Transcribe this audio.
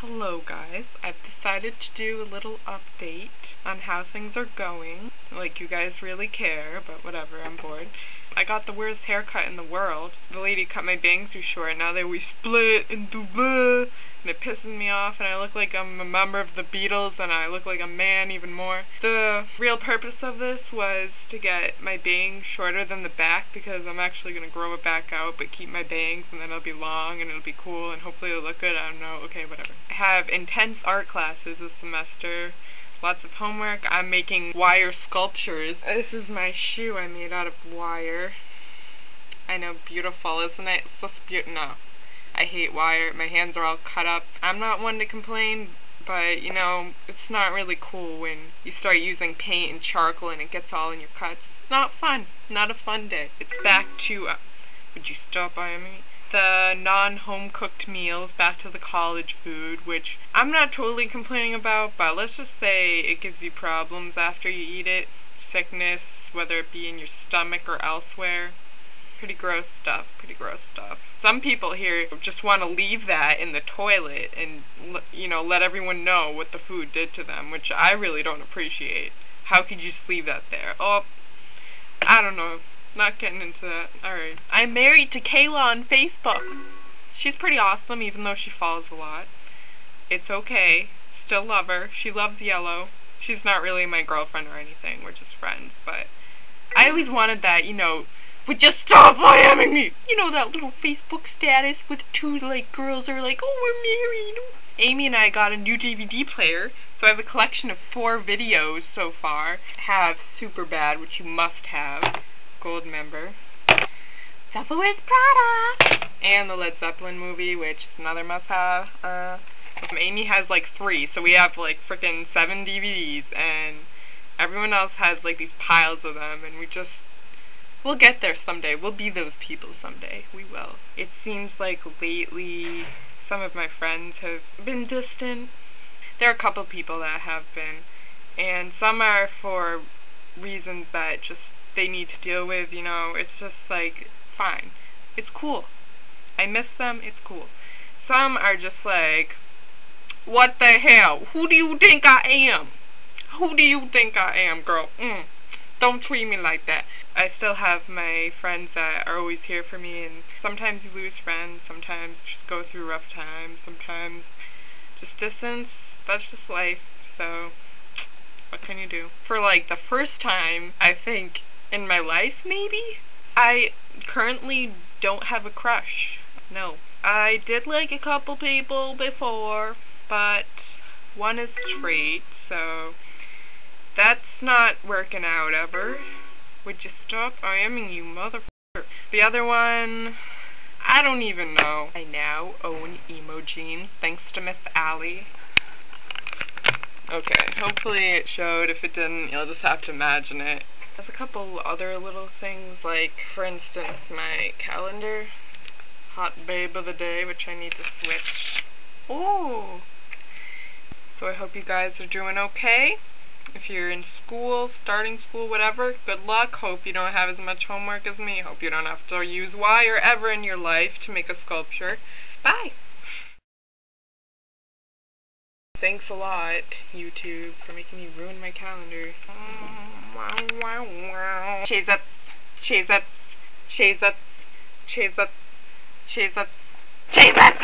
Hello guys, I've decided to do a little update on how things are going. Like you guys really care, but whatever, I'm bored. I got the worst haircut in the world. The lady cut my bangs too short, now they we split into the and it pisses me off and I look like I'm a member of the Beatles and I look like a man even more. The real purpose of this was to get my bangs shorter than the back because I'm actually going to grow it back out but keep my bangs and then it'll be long and it'll be cool and hopefully it'll look good. I don't know. Okay, whatever. I have intense art classes this semester. Lots of homework. I'm making wire sculptures. This is my shoe I made out of wire. I know, beautiful, isn't it? It's just beautiful. No. I hate wire. My hands are all cut up. I'm not one to complain, but you know, it's not really cool when you start using paint and charcoal and it gets all in your cuts. It's not fun. Not a fun day. It's back to, uh, would you stop by me? The non-home cooked meals, back to the college food, which I'm not totally complaining about, but let's just say it gives you problems after you eat it. Sickness, whether it be in your stomach or elsewhere. Pretty gross stuff, pretty gross stuff. Some people here just want to leave that in the toilet and, you know, let everyone know what the food did to them, which I really don't appreciate. How could you just leave that there? Oh, I don't know. Not getting into that. Alright. I'm married to Kayla on Facebook. She's pretty awesome, even though she falls a lot. It's okay. Still love her. She loves yellow. She's not really my girlfriend or anything. We're just friends, but I always wanted that, you know, would just stop IMing me. You know that little Facebook status with two like girls are like, oh, we're married. Amy and I got a new DVD player, so I have a collection of four videos so far. Have Superbad, which you must have, Goldmember. Devil Wears Prada, and the Led Zeppelin movie, which is another must-have. Uh, Amy has like three, so we have like freaking seven DVDs, and everyone else has like these piles of them, and we just We'll get there someday. We'll be those people someday. We will. It seems like lately some of my friends have been distant. There are a couple people that have been. And some are for reasons that just they need to deal with, you know. It's just like, fine. It's cool. I miss them. It's cool. Some are just like, what the hell? Who do you think I am? Who do you think I am, girl? Mm. Don't treat me like that. I still have my friends that are always here for me, and sometimes you lose friends, sometimes just go through rough times, sometimes just distance. That's just life, so what can you do? For like the first time, I think, in my life, maybe, I currently don't have a crush. No. I did like a couple people before, but one is straight, so that's not working out ever. Would you stop IMing you motherfucker? The other one, I don't even know. I now own Emojene, thanks to Miss Allie. Okay, hopefully it showed. If it didn't, you'll just have to imagine it. There's a couple other little things, like, for instance, my calendar. Hot babe of the day, which I need to switch. Ooh! So I hope you guys are doing okay. If you're in school, starting school, whatever, good luck. Hope you don't have as much homework as me. Hope you don't have to use wire ever in your life to make a sculpture. Bye! Thanks a lot, YouTube, for making me ruin my calendar. Chase up, chase up, chase up, chase up, chase up, chase up!